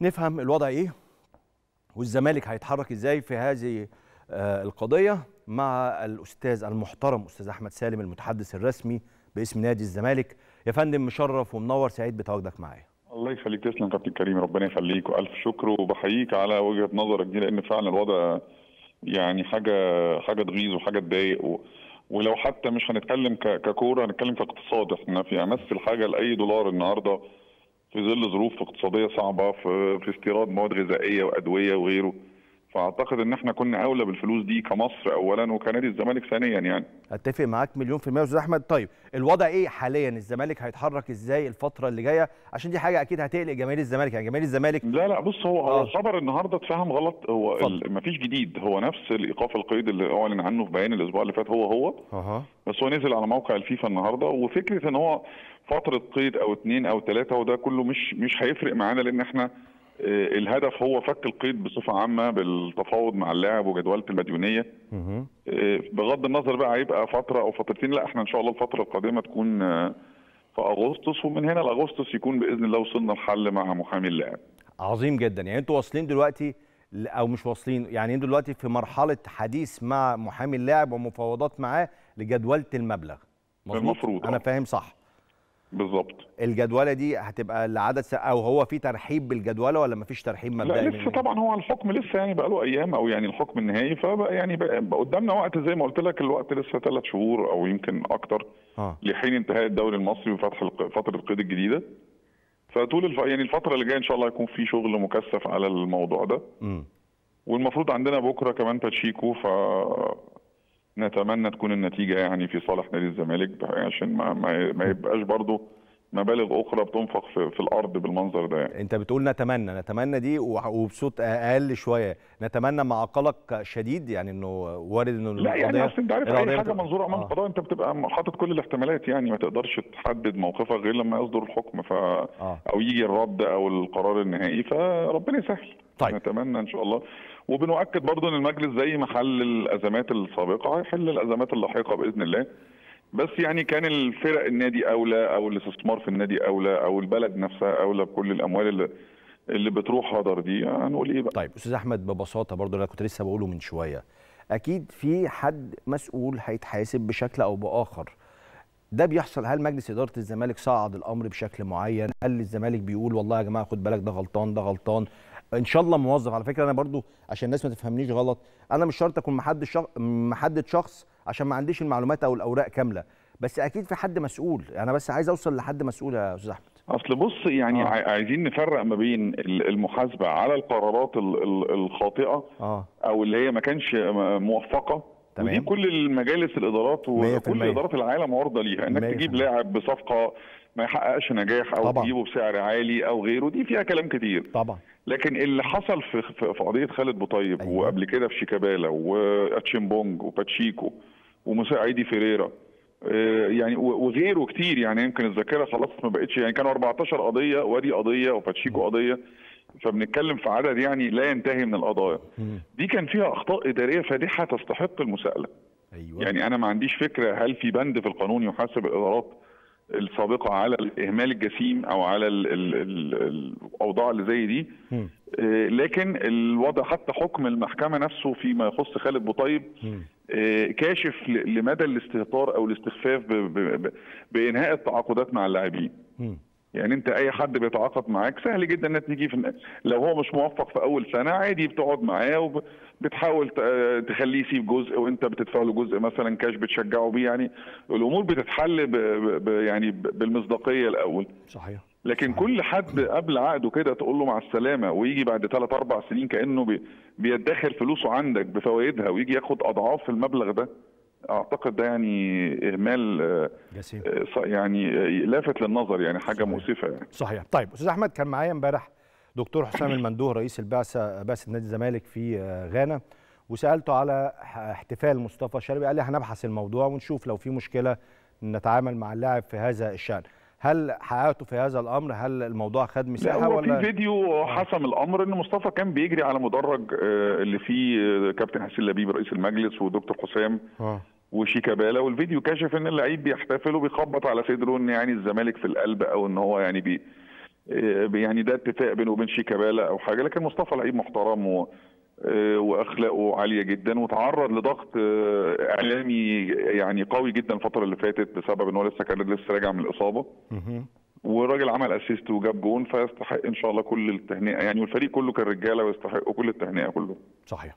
نفهم الوضع إيه والزمالك هيتحرك إزاي في هذه آه، القضية مع الأستاذ المحترم أستاذ أحمد سالم المتحدث الرسمي باسم نادي الزمالك. يا فندم مشرف ومنور سعيد بتواجدك معايا. الله يخليك تسلم كابتن كريم ربنا يخليك وألف شكر. وبحييك على وجهة نظرك دي لأن فعلا الوضع يعني حاجة حاجة تغيظ وحاجة تضايق. و... ولو حتى مش هنتكلم ك... ككورة هنتكلم كاقتصاد. إحنا في أمس الحاجة لأي دولار النهارده في ظل ظروف اقتصادية صعبة في, استيراد مواد غذائية وأدوية وغيره. فأعتقد إن إحنا كنا أولى بالفلوس دي كمصر اولا وكنادي الزمالك ثانيا يعني. أتفق معاك مليون في المية. يا أستاذ أحمد طيب الوضع إيه حاليا؟ الزمالك هيتحرك إزاي الفترة اللي جاية؟ عشان دي حاجة أكيد هتقلق جماهير الزمالك. يعني جماهير الزمالك لا لا بص هو آه. هو الخبر النهارده اتفهم غلط. هو مفيش جديد. هو نفس الإيقاف القيد اللي أعلن عنه في بيان الأسبوع اللي فات هو هو. أها. بس هو نزل على موقع الفيفا النهارده. وفكرة إن هو فترة قيد أو اثنين أو ثلاثة وده كله مش مش هيفرق معانا لأن إحنا آه، الهدف هو فك القيد بصفة عامة بالتفاوض مع اللاعب وجدولة المديونية. آه، بغض النظر بقى هيبقى فترة أو فترتين لا إحنا إن شاء الله الفترة القادمة تكون آه، في أغسطس ومن هنا لأغسطس يكون بإذن الله وصلنا لحل مع محامي اللاعب. عظيم جدا. يعني أنتوا واصلين دلوقتي أو مش واصلين يعني أنتوا دلوقتي في مرحلة حديث مع محامي اللاعب ومفاوضات معاه لجدولة المبلغ. مظبوط؟ المفروض، أنا آه. فاهم صح. بالظبط الجدولة دي هتبقى لعدد س... أو هو في ترحيب بالجدولة ولا مفيش ترحيب لا مبدئي لسه طبعا هو الحكم لسه يعني بقى له أيام أو يعني الحكم النهائي فبقى يعني بقى قدامنا وقت زي ما قلت لك الوقت لسه ثلاث شهور أو يمكن أكتر آه. لحين انتهاء الدوري المصري وفتح فترة القيد الجديدة. فطول الف... يعني الفترة اللي جاية إن شاء الله هيكون في شغل مكثف على الموضوع ده. امم والمفروض عندنا بكرة كمان باتشيكو ف نتمنى تكون النتيجة يعني في صالح نادي الزمالك عشان ما ما, يبقاش برضه مبالغ أخرى بتنفق في, في الأرض بالمنظر ده يعني. أنت بتقول نتمنى نتمنى دي وبصوت أقل شوية نتمنى مع قلق شديد يعني إنه وارد إنه لا يعني أصل أنت عارف أي حاجة منظوره امام آه. القضاء أنت بتبقى حاطط كل الاحتمالات يعني ما تقدرش تحدد موقفك غير لما يصدر الحكم ف آه أو يجي الرد أو القرار النهائي فربنا يسهل طيب. نتمنى إن شاء الله وبنؤكد برضو إن المجلس زي ما حل الأزمات السابقة هيحل الأزمات اللاحقة بإذن الله. بس يعني كان الفرق النادي أولى أو الاستثمار في النادي أولى أو البلد نفسها أولى بكل الأموال اللي اللي بتروح هدر دي هنقول إيه بقى؟ طيب أستاذ أحمد ببساطة اللي أنا كنت لسه بقوله من شوية. أكيد في حد مسؤول هيتحاسب بشكل أو بآخر. ده بيحصل. هل مجلس إدارة الزمالك صعد الأمر بشكل معين؟ هل الزمالك بيقول والله يا جماعة خد بالك ده غلطان ده غلطان؟ ان شاء الله موظف على فكرة أنا برضو عشان الناس ما تفهمنيش غلط أنا مش شرط أكون محدد شخص محدد شخص عشان ما عنديش المعلومات أو الأوراق كاملة بس أكيد في حد مسؤول أنا بس عايز أوصل لحد مسؤول يا أستاذ أحمد أصل بص يعني آه. آه. عايزين نفرق ما بين ال- المحاسبة على القرارات ال- ال- الخاطئة آه أو اللي هي ما كانش موفقة تمام. ودي كل المجالس الإدارات وكل. إدارات العالم عرضة ليها إنك تجيب. لاعب بصفقة ما يحققش نجاح أو طبعا. تجيبه بسعر عالي أو غيره دي فيها كلام كتير طبعا لكن اللي حصل في في قضية خالد بوطيب أيوة. وقبل كده في شيكابالا وأتشيمبونج وباتشيكو ومساعدي فيريرا آه، يعني وغيره كتير يعني يمكن الذاكرة خلاص ما بقتش يعني كانوا 14 قضية وادي قضية وباتشيكو قضية فبنتكلم في عدد يعني لا ينتهي من القضايا. دي كان فيها أخطاء إدارية فادحة تستحق المساءلة أيوه يعني أنا ما عنديش فكرة هل في بند في القانون يحاسب الإدارات السابقة على الإهمال الجسيم أو على ال ال ال الأوضاع اللي زي دي. آه، لكن الوضع حتى حكم المحكمة نفسه فيما يخص خالد بوطيب. آه، كاشف لمدى الاستهتار أو الاستخفاف بإنهاء التعاقدات مع اللاعبين. يعني انت اي حد بيتعاقد معاك سهل جدا انك تيجي في لو هو مش موفق في اول سنة عادي بتقعد معاه وبتحاول تخليه يسيب جزء وانت بتدفع له جزء مثلا كاش بتشجعه بيه يعني. الأمور بتتحل ب ب يعني بالمصداقية الأول. صحيح. لكن صحيح. كل حد قبل عقده كده تقول له مع السلامة ويجي بعد ثلاث أربع سنين كأنه بي بيدخر فلوسه عندك بفوائدها ويجي ياخد أضعاف المبلغ ده. أعتقد ده يعني إهمال آه، جسيم يعني آه، لافت للنظر يعني حاجة صحيح. مؤسفة يعني. صحيح. طيب أستاذ أحمد كان معايا امبارح دكتور حسام المندوه رئيس البعثة بعثة نادي الزمالك في آه، غانا وسألته على احتفال مصطفى شلبي. قال لي هنبحث الموضوع ونشوف لو في مشكلة نتعامل مع اللاعب في هذا الشأن. هل حققتوا في هذا الأمر؟ هل الموضوع خد مساحة هو ولا؟ في فيديو حسم الأمر إن مصطفى كان بيجري على مدرج اللي فيه كابتن حسين لبيب رئيس المجلس ودكتور حسام. وشيكابالا والفيديو كشف إن اللعيب بيحتفل وبيخبط على صدره إن يعني الزمالك في القلب أو إن هو يعني بي آه، يعني ده اتفاق بينه وبين شيكابالا أو حاجة. لكن مصطفى لعيب محترم و آه، وأخلاقه عالية جدا وتعرض لضغط آه، إعلامي يعني قوي جدا الفترة اللي فاتت بسبب إن هو لسه كان لسه راجع من الإصابة. والراجل عمل assist وجاب جون فيستحق إن شاء الله كل التهنئة يعني والفريق كله كان رجاله ويستحقوا كل التهنئة كله صحيح.